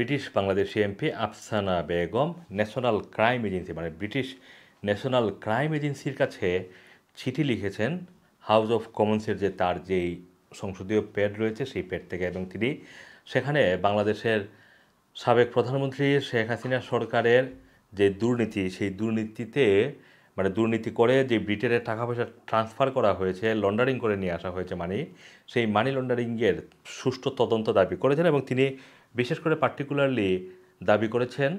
British Bangladeshi MP Afsana Begum national crime agency মানে British national crime এজেন্সির কাছে চিঠি লিখেছেন হাউস অফ কমন্সের যে তার যেই সংসদীয় প্যাড রয়েছে সেই প্যাড থেকে এবং তিনি সেখানে বাংলাদেশের সাবেক প্রধানমন্ত্রী শেখ হাসিনা সরকারের যে দুর্নীতি, সেই দুর্নীতিতে মানে দুর্নীতি করে যে ব্রিটেনের টাকা পয়সা ট্রান্সফার করা হয়েছে, লন্ডারিং করে নিয়ে আসা হয়েছে মানি সেই মানি লন্ডারিংয়ের সুষ্ঠু তদন্ত দাবি করেছেন এবং তিনি বিশেষ করে পার্টিকুলারলি দাবি করেছেন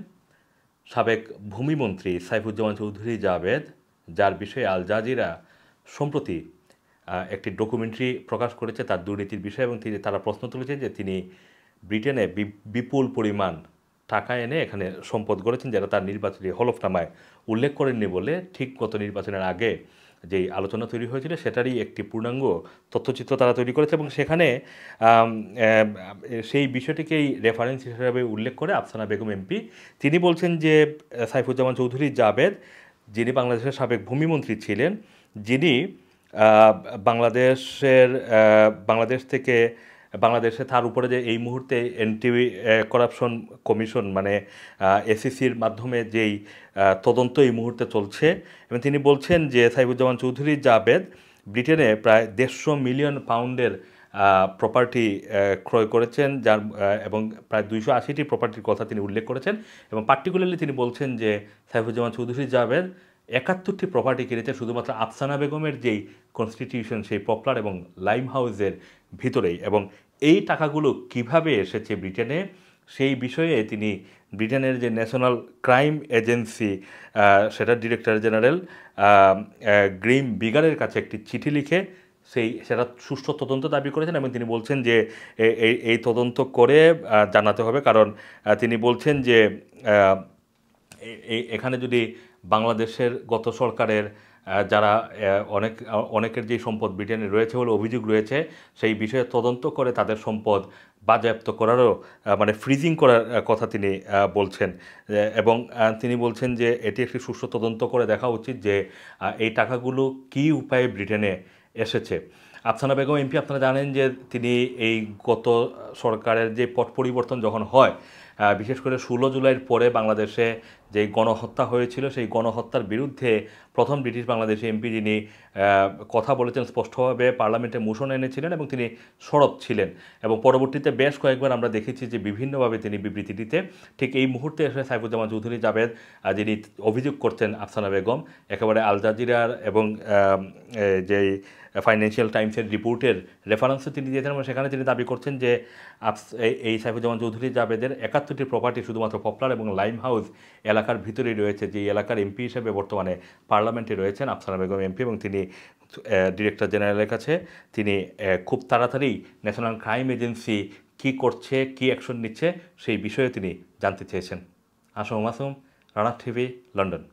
সাবেক ভূমিমন্ত্রী সাইফুজ্জামান চৌধুরী জাভেদ, যার বিষয়ে আল জাজিরা সম্প্রতি একটি ডকুমেন্টারি প্রকাশ করেছে তার দুর্নীতির বিষয়ে এবং তিনি, তারা প্রশ্ন তুলেছে যে তিনি ব্রিটেনে বিপুল পরিমাণ টাকা এনে এখানে সম্পদ গড়েছেন যারা তার নির্বাচনী হলফনামায় উল্লেখ করেননি বলে ঠিক গত নির্বাচনের আগে যেই আলোচনা তৈরি হয়েছিল সেটারই একটি পূর্ণাঙ্গ তথ্যচিত্র তারা তৈরি করেছে এবং সেখানে সেই বিষয়টিকেই রেফারেন্স হিসাবে উল্লেখ করে আফসানা বেগম এমপি, তিনি বলছেন যে, সাইফুজ্জামান চৌধুরী জাবেদ, যিনি বাংলাদেশের সাবেক ভূমিমন্ত্রী ছিলেন, যিনি বাংলাদেশের বাংলাদেশ থেকে বাংলাদেশে তার উপরে যে এই মুহূর্তে এনটি করাপশন কমিশন মানে এসিসির মাধ্যমে যেই তদন্ত এই মুহূর্তে চলছে, এবং তিনি বলছেন যে সাইবুজ্জামান চৌধুরী জাবেদ ব্রিটেনে প্রায় দেড়শো মিলিয়ন পাউন্ডের প্রপার্টি ক্রয় করেছেন, যার এবং প্রায় দুইশো আশিটি প্রপার্টির কথা তিনি উল্লেখ করেছেন, এবং পার্টিকুলারলি তিনি বলছেন যে সাইফুজ্জামান চৌধুরী জাবেদ একাত্তরটি প্রপার্টি কিনেছে শুধুমাত্র আফসানা বেগমের যেই কনস্টিটিউশন সেই পপলার এবং লাইম হাউসের ভিতরেই। এবং এই টাকাগুলো কীভাবে এসেছে ব্রিটেনে, সেই বিষয়ে তিনি ব্রিটেনের যে ন্যাশনাল ক্রাইম এজেন্সি সেটার ডিরেক্টর জেনারেল গ্রিম বিগারের কাছে একটি চিঠি লিখে সেই, সেটা সুষ্ঠু তদন্ত দাবি করেছেন এবং তিনি বলছেন যে এই এই তদন্ত করে জানাতে হবে। কারণ তিনি বলছেন যে এখানে যদি বাংলাদেশের গত সরকারের যারা অনেক, অনেকের যে সম্পদ ব্রিটেনে রয়েছে বলে অভিযোগ রয়েছে, সেই বিষয়ে তদন্ত করে তাদের সম্পদ বাজেয়াপ্ত করারও মানে ফ্রিজিং করার কথা তিনি বলছেন। এবং তিনি বলছেন যে এটি একটি সুষ্ঠু তদন্ত করে দেখা উচিত যে এই টাকাগুলো কী উপায়ে ব্রিটেনে এসেছে। আফসানা বেগম এমপি, আপনারা জানেন যে তিনি এই গত সরকারের যে পট পরিবর্তন যখন হয় বিশেষ করে ষোলো জুলাইয়ের পরে বাংলাদেশে যে গণহত্যা হয়েছিল, সেই গণহত্যার বিরুদ্ধে প্রথম ব্রিটিশ বাংলাদেশি এমপি যিনি কথা বলেছেন, স্পষ্টভাবে পার্লামেন্টে মোশন এনেছিলেন এবং তিনি সরব ছিলেন। এবং পরবর্তীতে বেশ কয়েকবার আমরা দেখেছি যে বিভিন্নভাবে তিনি বিবৃতি দিতে ঠিক এই মুহূর্তে এসে সাইফুজ্জামান চৌধুরী জাভেদ যিনি অভিযোগ করতেন আফসানা বেগম, একেবারে আল জাজিরার এবং যেই ফাইন্যান্সিয়াল টাইমসের রিপোর্টের রেফারেন্সও তিনি দিয়েছেন এবং সেখানে তিনি দাবি করছেন যে এই সাইফুজ্জামান চৌধুরী জাবেদের একাত্তরটি প্রপার্টি শুধুমাত্র পপলার এবং লাইম হাউস এলাকার ভিতরেই রয়েছে, যে এলাকার এমপি হিসেবে বর্তমানে পার্লামেন্টে রয়েছেন আফসানা বেগম এমপি এবং তিনি ডিরেক্টর জেনারেলের কাছে। তিনি খুব তাড়াতাড়ি ন্যাশনাল ক্রাইম এজেন্সি কী করছে, কী অ্যাকশন নিচ্ছে, সেই বিষয়ে তিনি জানতে চেয়েছেন। Assam Masum Rana TV, London.